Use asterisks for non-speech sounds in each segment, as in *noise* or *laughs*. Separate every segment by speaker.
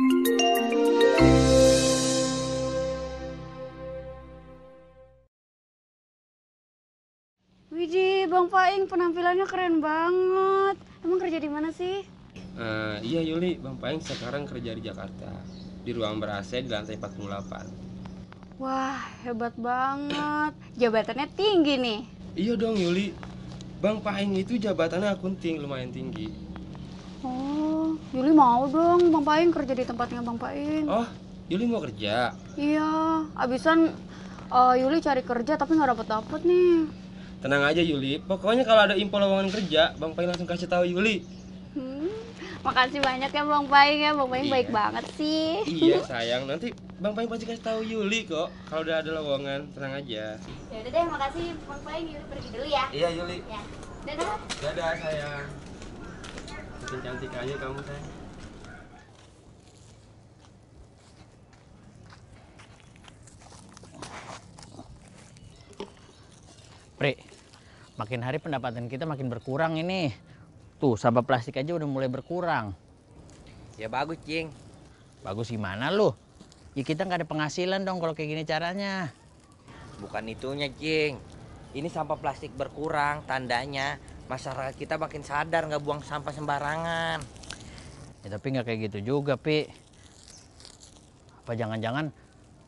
Speaker 1: Widih, Bang Paing penampilannya keren banget. Emang kerja di mana sih?
Speaker 2: Eh, iya Yuli, Bang Paing sekarang kerja di Jakarta di ruang ber-AC di lantai 48.
Speaker 1: Wah, hebat banget. Jabatannya tinggi nih.
Speaker 2: Iya dong Yuli, Bang Paing itu jabatannya akunting lumayan tinggi.
Speaker 1: Oh, Yuli mau dong Bang Paing kerja di tempatnya Bang Paing.
Speaker 2: Oh, Yuli mau kerja?
Speaker 1: Iya, abisan eh, Yuli cari kerja tapi nggak dapet dapet nih.
Speaker 2: Tenang aja Yuli, pokoknya kalau ada info lowongan kerja, Bang Paing langsung kasih tahu Yuli.
Speaker 1: Hmm, makasih banyak ya Bang Paing ya, Bang Paing
Speaker 2: Iya.
Speaker 1: baik banget sih.
Speaker 2: iya *laughs* sayang, nanti Bang Paing pasti kasih tahu Yuli kok kalau udah ada lowongan, tenang aja.
Speaker 1: Ya udah deh, makasih Bang Paing. Yuli pergi dulu ya.
Speaker 2: Iya Yuli.
Speaker 1: Ya, dadah.
Speaker 2: Dadah sayang. Makin cantik aja kamu sayang.
Speaker 3: Pri, makin hari pendapatan kita makin berkurang ini. Tuh, sampah plastik aja udah mulai berkurang.
Speaker 4: Ya bagus, Cing.
Speaker 3: Bagus gimana lu? Ya kita nggak ada penghasilan dong kalau kayak gini caranya.
Speaker 4: Bukan itunya, Cing. Ini sampah plastik berkurang, tandanya masyarakat kita makin sadar nggak buang sampah sembarangan.
Speaker 3: Ya tapi nggak kayak gitu juga, Pi. Apa jangan-jangan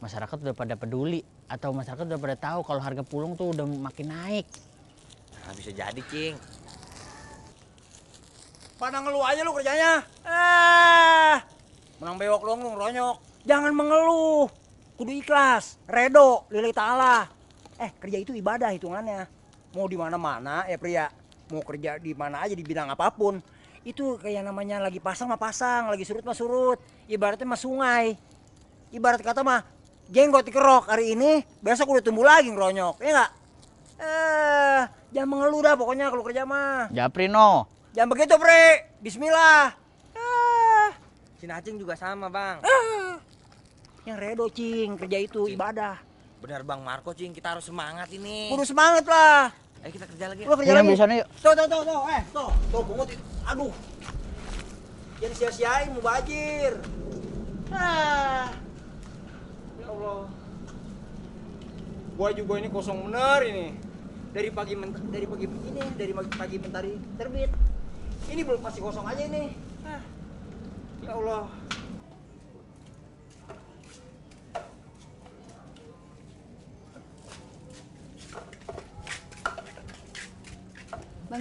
Speaker 3: masyarakat udah pada peduli atau masyarakat udah pada tahu kalau harga pulung tuh udah makin naik.
Speaker 4: Nah, bisa jadi, Cing.
Speaker 5: Pada ngeluh aja lu kerjanya. Eh, menang bewok lu ronyok. Jangan mengeluh. Kudu ikhlas, redo, lillahi ta'ala. Eh, kerja itu ibadah hitungannya. Mau di mana-mana ya pria. Mau kerja di mana aja di bidang apa pun. Itu kayak namanya lagi pasang mah pasang, lagi surut mah surut. Ibaratnya mah sungai. Ibarat kata mah jenggot dikerok hari ini, besok udah tumbuh lagi ngeronyok. Ya enggak? Eh, jangan mengeluh dah pokoknya kalau kerja mah.
Speaker 3: Japri no.
Speaker 5: Jangan begitu, Bre. Bismillah. Ah,
Speaker 4: Si Nacing juga sama, Bang.
Speaker 5: ah. Yang redo, Cing. Kerja itu ibadah.
Speaker 4: Benar Bang Marco, Cing. Kita harus semangat ini.
Speaker 5: Kudu semangat lah.
Speaker 4: Ayo kita kerja lagi.
Speaker 5: Lu kerja
Speaker 3: Ini
Speaker 5: lagi.
Speaker 3: sana yuk.
Speaker 5: Tuh, tuh, tuh, tuh. Eh, tuh. Tuh, bungut. itu. Aduh. Jangan sia-siain, mau bajir. Ah. Ya Allah. Gua ini kosong bener ini. Dari pagi ment dari pagi ini, dari pagi, mentari terbit. Ini belum masih kosong aja ini. Ah. Ya Allah.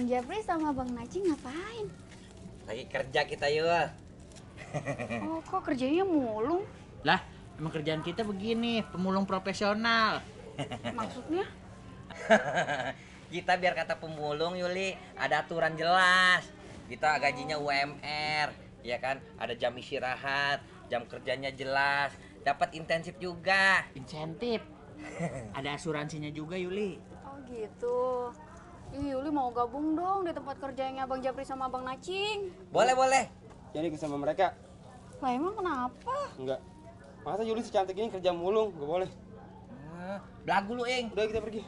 Speaker 1: Bang Japri sama Bang Naci ngapain?
Speaker 4: Lagi kerja kita yuk. *laughs*
Speaker 1: Oh, kok kerjanya mulung?
Speaker 3: Lah, emang kerjaan kita begini, pemulung profesional. *laughs*
Speaker 1: Maksudnya? *laughs*
Speaker 4: kita biar kata pemulung Yuli ada aturan jelas. Kita gajinya UMR, ya kan? Ada jam istirahat, jam kerjanya jelas, dapat intensif juga.
Speaker 3: Insentif. Ada asuransinya juga, Yuli.
Speaker 1: Oh gitu. Ih, Yuli mau gabung dong di tempat kerjanya Bang Japri sama Bang Nacing.
Speaker 4: Boleh, boleh.
Speaker 2: Jadi ikut sama mereka?
Speaker 1: Lah emang kenapa?
Speaker 2: Enggak. Masa Yuli secantik ini kerja mulung? Gak boleh.
Speaker 4: Ah, Belagu lu, Ing.
Speaker 2: Udah kita pergi.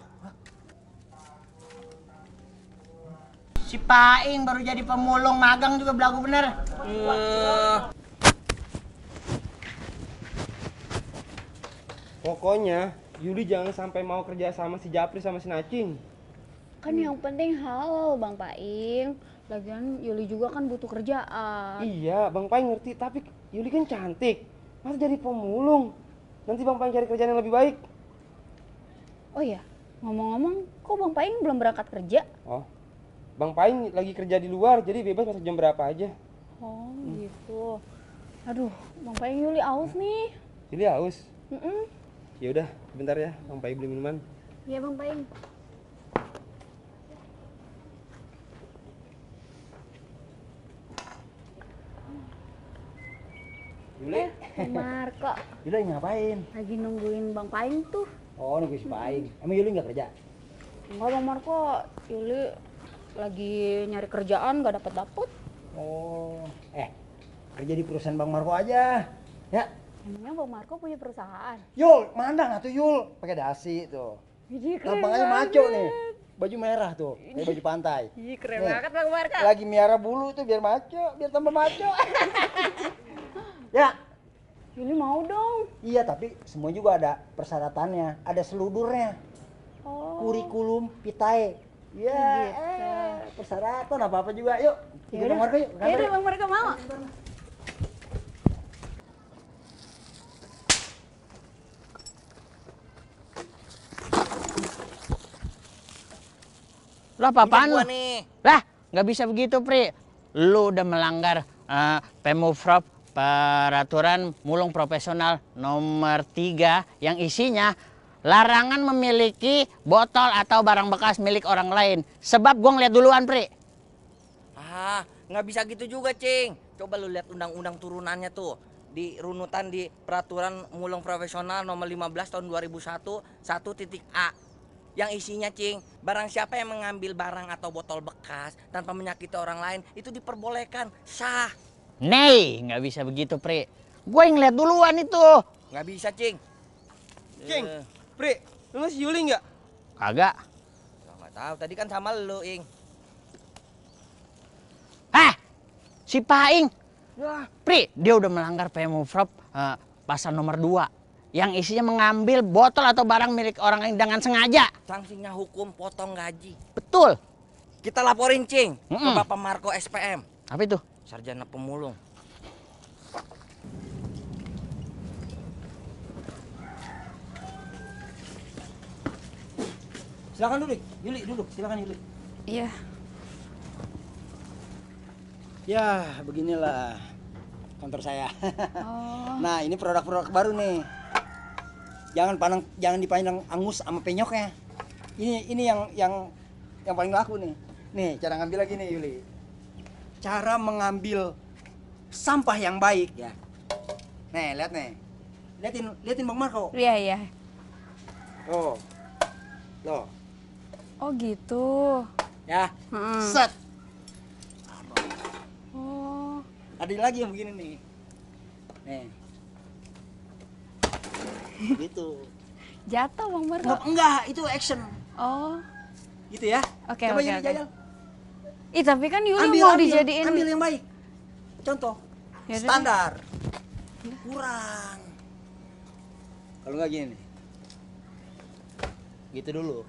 Speaker 3: Si Paing baru jadi pemulung magang juga belagu bener.
Speaker 2: Pokoknya Yuli jangan sampai mau kerja sama si Japri sama si Nacing.
Speaker 1: Kan yang penting halal Bang Paing. Lagian Yuli juga kan butuh kerjaan.
Speaker 2: Iya, Bang Paing ngerti, tapi Yuli kan cantik. Masa jadi pemulung? Nanti Bang Paing cari kerjaan yang lebih baik.
Speaker 1: Oh iya, ngomong-ngomong, kok Bang Paing belum berangkat kerja?
Speaker 2: Oh, Bang Paing lagi kerja di luar, jadi bebas masuk jam berapa aja.
Speaker 1: Oh gitu. Aduh, Bang Paing Yuli aus nih.
Speaker 2: Yuli haus.
Speaker 1: Mm-mm.
Speaker 2: Ya udah, sebentar ya, Bang Paing beli minuman.
Speaker 1: Iya Bang Paing.
Speaker 2: Yuli,
Speaker 1: Bang Marco *laughs*
Speaker 5: Yuli lagi ngapain?
Speaker 1: lagi nungguin Bang Paing tuh.
Speaker 5: Oh, nunggu si Paing. Emang Yuli nggak kerja?
Speaker 1: Enggak Bang Marco, Yuli lagi nyari kerjaan gak dapet dapet.
Speaker 5: Oh, eh kerja di perusahaan Bang Marco aja. Ya,
Speaker 1: Emangnya Bang Marco punya perusahaan?
Speaker 5: Yul, mandang atuh Yul, pakai dasi tuh.
Speaker 1: Jadi keren
Speaker 5: maco nih. Baju merah tuh, kayak baju pantai.
Speaker 1: Ih, keren
Speaker 5: Nih.
Speaker 1: banget Bang Marco.
Speaker 5: Lagi miara bulu tuh biar maco, biar tambah maco. *laughs* ya,
Speaker 1: Yuli mau dong.
Speaker 5: Iya, tapi semua juga ada persyaratannya, ada seludurnya.
Speaker 1: Oh.
Speaker 5: Kurikulum vitae. Iya, eh, persyaratan apa-apa juga. Yuk, ikut Bang Marco yuk. ke yuk.
Speaker 1: Bang Marco mau.
Speaker 3: Lah apaan
Speaker 4: Ini
Speaker 3: lu?
Speaker 4: gua nih.
Speaker 3: Lah, nggak bisa begitu, Pri. Lu udah melanggar eh, Pemufrop peraturan mulung profesional nomor 3 yang isinya larangan memiliki botol atau barang bekas milik orang lain. Sebab gua ngeliat duluan, Pri.
Speaker 4: Ah, nggak bisa gitu juga, Cing. Coba lu lihat undang-undang turunannya tuh di runutan di peraturan mulung profesional nomor 15 tahun 2001 1 titik A yang isinya cing barang siapa yang mengambil barang atau botol bekas tanpa menyakiti orang lain itu diperbolehkan sah
Speaker 3: Nih, nggak bisa begitu, Pri. Gue yang ngeliat duluan itu.
Speaker 4: nggak bisa cing
Speaker 2: Cing,
Speaker 4: Eh,
Speaker 2: Pri, lu masih Yuli nggak?
Speaker 3: Kagak.
Speaker 4: nggak tahu tadi kan sama lu ing
Speaker 3: Hah? Si Paing.
Speaker 4: Wah,
Speaker 3: Pri, dia udah melanggar Pemufrop eh, pasal nomor 2 yang isinya mengambil botol atau barang milik orang lain dengan sengaja.
Speaker 4: sanksinya hukum potong gaji
Speaker 3: Betul.
Speaker 4: kita laporin cing ke
Speaker 3: Mm-mm.
Speaker 4: bapak Marco SPM
Speaker 3: Apa itu?
Speaker 4: Sarjana pemulung
Speaker 5: Silakan duduk, Yuli duduk, silakan Yuli.
Speaker 1: Iya.
Speaker 5: Ya, beginilah kantor saya.
Speaker 1: Oh. *laughs*
Speaker 5: nah, ini produk-produk baru nih. Jangan pandang jangan dipandang angus sama penyoknya. Ini ini yang yang yang paling laku nih. Nih, cara ngambil lagi nih Yuli. Cara mengambil sampah yang baik ya. Nih, lihat nih. Liatin, liatin Bang Marco.
Speaker 1: Iya, iya.
Speaker 5: Oh. Loh,
Speaker 1: Oh gitu.
Speaker 5: ya.
Speaker 1: Mm.
Speaker 5: Set.
Speaker 1: Oh.
Speaker 5: Ada lagi yang begini nih. Nih. gitu.
Speaker 1: Jatuh Bang Marco.
Speaker 5: Enggak, itu action.
Speaker 1: Oh.
Speaker 5: Gitu ya.
Speaker 1: Oke,
Speaker 5: Coba
Speaker 1: oke,
Speaker 5: Yuli
Speaker 1: oke.
Speaker 5: jajal.
Speaker 1: Ih, tapi kan Yuli
Speaker 5: Ambil,
Speaker 1: mau
Speaker 5: ambil,
Speaker 1: dijadiin
Speaker 5: ambil yang baik. Contoh.
Speaker 1: Ya
Speaker 5: standar. Kurang. Kalau enggak gini nih. Gitu dulu.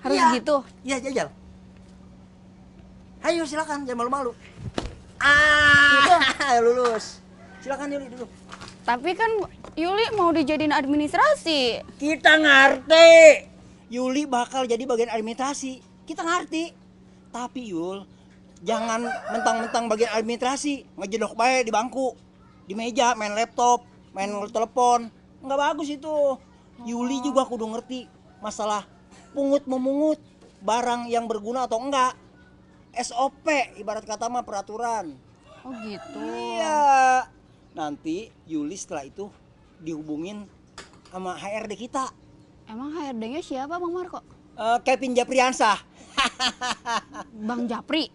Speaker 1: harus
Speaker 5: Iya.
Speaker 1: gitu.
Speaker 5: Iya, jajal. Ayo silakan, jangan malu-malu. Ah, *laughs* lulus. Silakan Yuli dulu.
Speaker 1: Tapi kan Yuli mau dijadiin administrasi.
Speaker 5: Kita ngerti. Yuli bakal jadi bagian administrasi. Kita ngerti. Tapi Yul, jangan mentang-mentang bagian administrasi, ngejedok baik di bangku, di meja, main laptop, main telepon. Nggak bagus itu. Yuli juga kudu ngerti masalah pungut memungut barang yang berguna atau enggak. SOP ibarat kata mah peraturan.
Speaker 1: Oh gitu.
Speaker 5: Iya. Nanti Yuli setelah itu dihubungin sama HRD kita.
Speaker 1: Emang HRD-nya siapa Bang Marco?
Speaker 5: Eh, Kevin Japriansah.
Speaker 1: Bang Japri.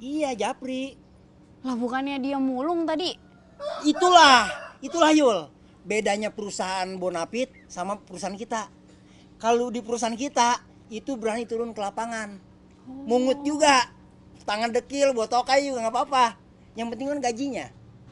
Speaker 5: Iya, Japri.
Speaker 1: Lah bukannya dia mulung tadi?
Speaker 5: Itulah, itulah Yul. Bedanya perusahaan Bonapit sama perusahaan kita. Kalau di perusahaan kita itu berani turun ke lapangan. Mungut juga. Tangan dekil, botokai juga nggak apa-apa. Yang penting kan gajinya.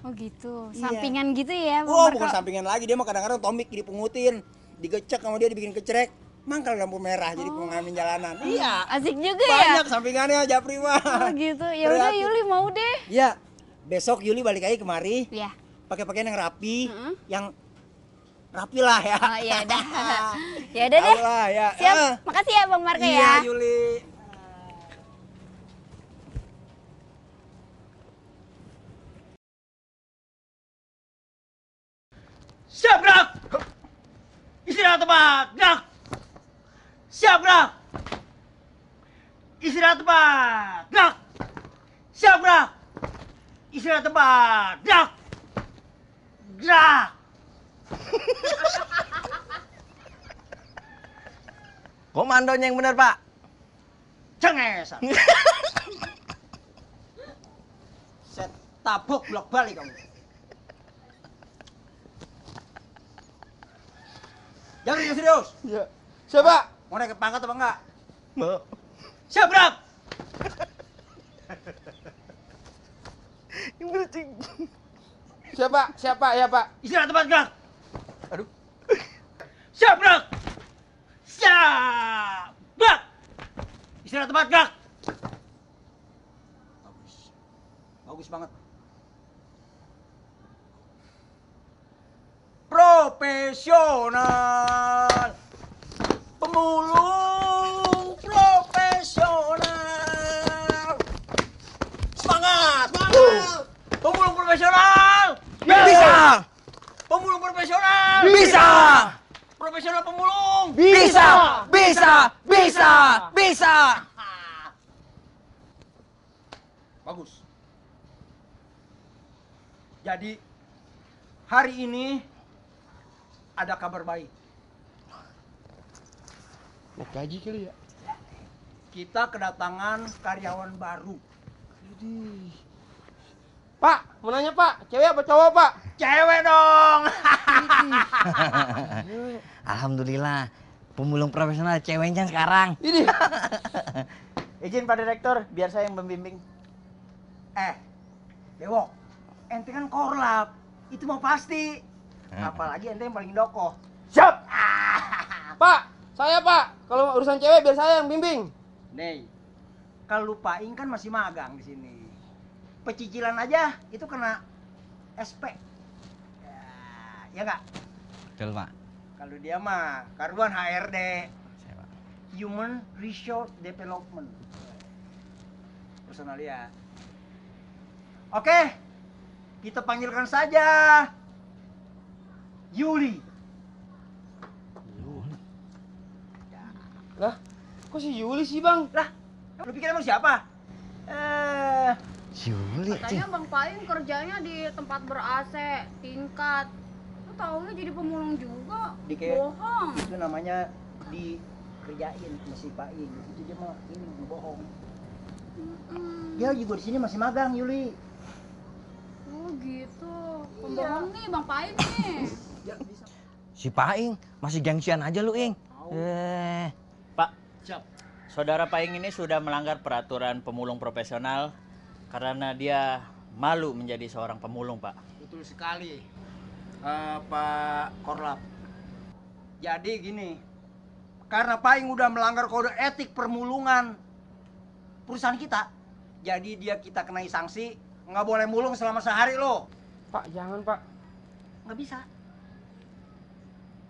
Speaker 1: Oh gitu.
Speaker 5: Iya.
Speaker 1: Sampingan gitu ya Bang
Speaker 5: Oh,
Speaker 1: Marco?
Speaker 5: bukan sampingan lagi. Dia mah kadang-kadang tomik dipungutin. Digecek sama dia dibikin kecerek. Mangkal lampu merah jadi pengamen jalanan. Iya.
Speaker 1: Asik juga ya?
Speaker 5: Banyak sampingannya Japri mah.
Speaker 1: Oh gitu. Ya udah. Yuli mau deh.
Speaker 5: Iya. Besok Yuli balik lagi kemari.
Speaker 1: Ya.
Speaker 5: Pakai pakaian yang rapi,
Speaker 1: Mm-mm.
Speaker 5: yang rapi lah ya.
Speaker 1: Oh iya dah. *laughs* ya udah deh.
Speaker 5: Tahu lah, ya.
Speaker 1: Siap.
Speaker 5: Ah.
Speaker 1: Makasih ya Bang Marco
Speaker 5: Iya,
Speaker 1: ya.
Speaker 5: Yuli.
Speaker 6: Siap gerak! Istirahat tempat, gerak! Siap gerak! Istirahat tempat, gerak! Siap gerak! Istirahat tempat, gerak! Gerak! *laughs*
Speaker 4: komandonya yang benar pak
Speaker 6: Cenges! *laughs*
Speaker 5: Set tabok blok balik kamu. Jangan serius serius.
Speaker 2: Iya. Siapa?
Speaker 5: Mau naik ke pangkat apa enggak?
Speaker 6: Siap gerak!
Speaker 2: Siapa? Siapa ya Pak?
Speaker 6: Istirahat tempat gerak. Aduh. Siap gerak. Siap gerak. Istirahat tempat gerak.
Speaker 5: Bagus. Bagus banget. Profesional. Pemulung profesional. Semangat, semangat. Pemulung profesional.
Speaker 4: Bisa!
Speaker 5: Pemulung profesional.
Speaker 4: Bisa!
Speaker 5: Profesional pemulung.
Speaker 4: Bisa! Bisa! Bisa! Bisa! *laughs*
Speaker 5: Bagus. Jadi hari ini ada kabar baik.
Speaker 2: Naik gaji kali ya?
Speaker 5: Kita kedatangan karyawan baru.
Speaker 2: Pak, mau nanya Pak, cewek apa cowok Pak?
Speaker 5: Cewek dong. *laughs*
Speaker 4: Alhamdulillah, pemulung profesional ceweknya sekarang.
Speaker 2: Ini. *laughs*
Speaker 3: Izin Pak Direktur, biar saya yang membimbing.
Speaker 5: eh, Bewok, ente kan korlap. Itu mau pasti. *laughs* Apalagi ente yang paling dokoh.
Speaker 2: Siap. Pak, saya Pak. Kalau urusan cewek biar saya yang bimbing.
Speaker 5: Nih, kalau Paing kan masih magang di sini. Pecicilan aja itu kena SP. Ya, ya nggak?
Speaker 4: Betul, Pak.
Speaker 5: Kalau dia mah karuan HRD,
Speaker 4: Saya, Pak.
Speaker 5: Human Resource Development. Personal ya. Oke, kita panggilkan saja Yuli.
Speaker 2: Lah, kok si Yuli sih Bang?
Speaker 5: Lah, lu pikir emang siapa? Eh,
Speaker 4: Juli,
Speaker 1: Katanya Bang Paing kerjanya di tempat ber AC tingkat. Lu taunya jadi pemulung juga.
Speaker 5: Di kayak-
Speaker 1: Bohong.
Speaker 5: itu namanya dikerjain sama si Paing. Itu dia mah ini bohong.
Speaker 1: Hmm.
Speaker 5: Dia juga di sini masih magang, Yuli.
Speaker 1: Oh gitu. Pembohong nih Bang Paing nih.
Speaker 4: Si Paing masih gengsian aja lu, Ing. Eh,
Speaker 3: Pak, Saudara Paing ini sudah melanggar peraturan pemulung profesional karena dia malu menjadi seorang pemulung, Pak.
Speaker 5: Betul sekali, Eh, Pak Korlap. Jadi gini, karena Paing udah melanggar kode etik permulungan perusahaan kita, jadi dia kita kenai sanksi nggak boleh mulung selama sehari loh.
Speaker 2: Pak, jangan Pak.
Speaker 5: Nggak bisa.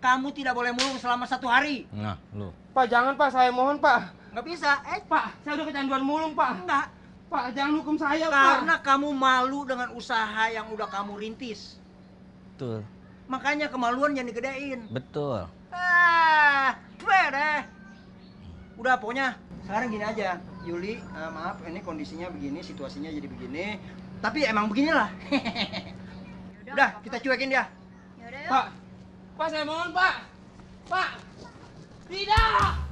Speaker 5: Kamu tidak boleh mulung selama satu hari.
Speaker 4: nah, lu.
Speaker 2: Pak, jangan Pak, saya mohon Pak.
Speaker 5: Nggak bisa. Eh,
Speaker 2: Pak, saya udah kecanduan mulung Pak.
Speaker 5: enggak.
Speaker 2: Pak, jangan hukum saya Pak.
Speaker 5: Karena kamu malu dengan usaha yang udah kamu rintis.
Speaker 4: Betul.
Speaker 5: Makanya kemaluan jangan digedein.
Speaker 4: Betul.
Speaker 5: Ah, gue deh. Udah pokoknya sekarang gini aja, Yuli, eh, maaf ini kondisinya begini, situasinya jadi begini. Tapi emang beginilah. *laughs* Udah, kita cuekin dia.
Speaker 1: Yaudah yuk.
Speaker 2: Pak, Pak saya mohon Pak. Pak, tidak.